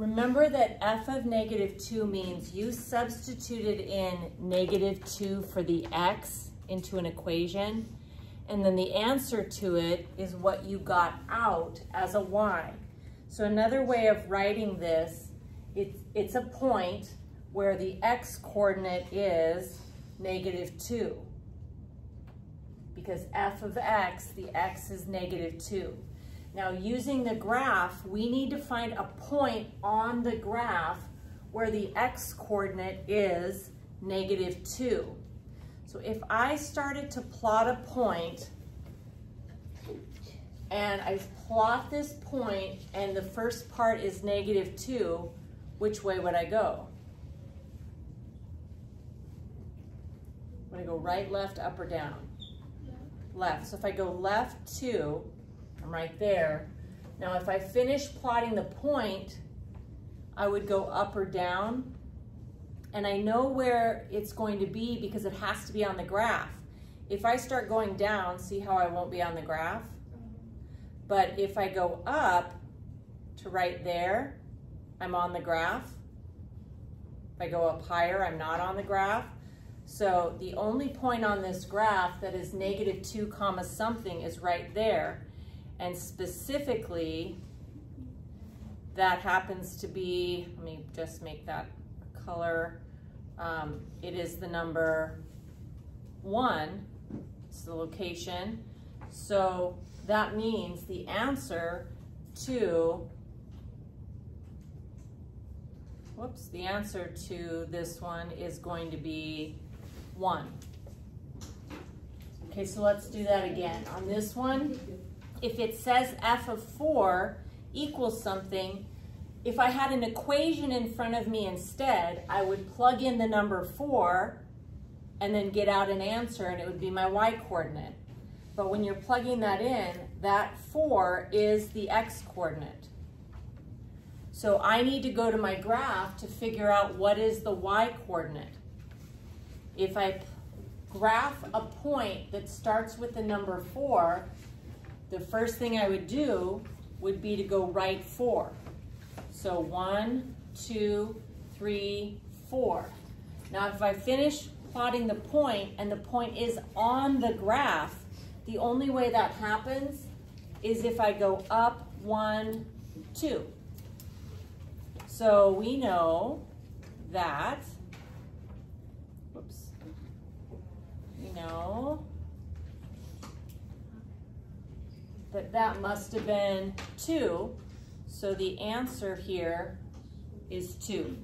Remember that f of negative 2 means you substituted in negative 2 for the x into an equation, and then the answer to it is what you got out as a y. So another way of writing this, it's, it's a point where the x coordinate is negative 2. Because f of x, the x is negative 2. Now using the graph, we need to find a point on the graph where the x coordinate is negative 2. So if I started to plot a point and I plot this point and the first part is negative 2, which way would I go? Would I go right, left, up, or down? Left. So if I go left 2, I'm right there. Now if I finish plotting the point, I would go up or down. And I know where it's going to be because it has to be on the graph. If I start going down, see how I won't be on the graph? But if I go up to right there, I'm on the graph. If I go up higher, I'm not on the graph. So the only point on this graph that is negative 2 comma something is right there. And specifically, that happens to be, let me just make that color. Um, it is the number one, it's the location. So that means the answer to, whoops, the answer to this one is going to be one. Okay, so let's do that again. On this one, if it says f of 4 equals something, if I had an equation in front of me instead, I would plug in the number 4 and then get out an answer and it would be my y coordinate. But when you're plugging that in, that 4 is the x coordinate. So I need to go to my graph to figure out what is the y coordinate. If I graph a point that starts with the number 4, the first thing I would do would be to go right four. So one, two, three, four. Now if I finish plotting the point and the point is on the graph, the only way that happens is if I go up one, two. So we know that, whoops, we know that that must have been 2. So the answer here is 2.